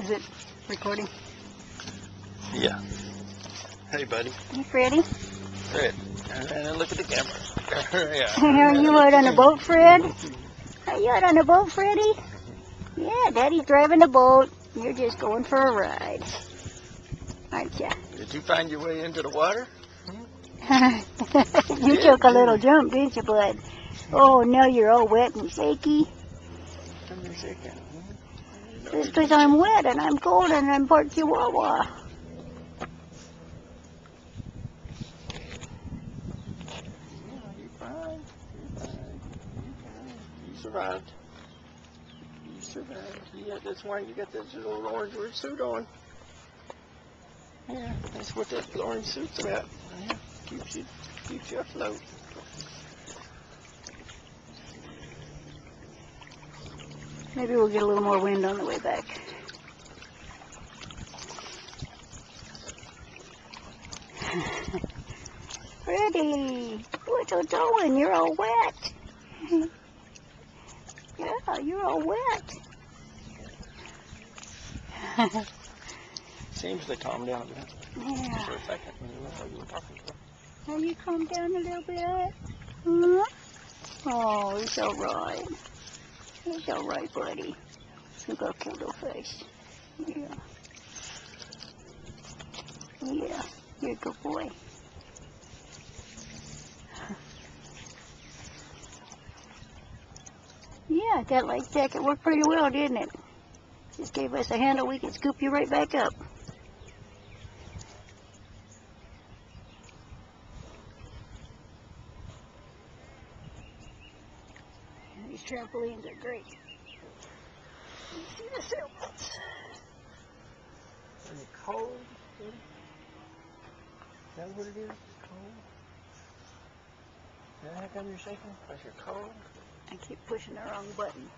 Is it recording? Yeah. Hey, buddy. You Freddy. Fred. And look at the camera. yeah. Are you out on a boat, Fred? Are you out on a boat, Freddy? Yeah, Daddy's driving the boat. You're just going for a ride. Aren't ya? Did you find your way into the water? you took a little jump, didn't you, bud? Oh, now you're all wet and shaky. Come here a second. It's because I'm wet and I'm cold and I'm Port Chihuahua. You're fine. You're fine. You're. You survived. You survived. Yeah, that's why you got this little orange suit on. Yeah, that's what that orange suit's about. Yeah, keeps you keeps you afloat. Maybe we'll get a little more wind on the way back. Freddy, what you doing? You're all wet. yeah, you're all wet. Seems to calm down a bit yeah. for a second when you look like you were talking to her. Have you calm down a little bit? Huh? Oh, it's all right. It's all right, buddy. You got a little face. Yeah. Yeah, you're a good boy. Yeah, that life jacket worked pretty well, didn't it? Just gave us a handle we could scoop you right back up. These trampolines are great. You see the sailboats? Is it cold? Is that what it is? It's cold? Is that how come you're shaking? Because you're cold? I keep pushing the wrong button.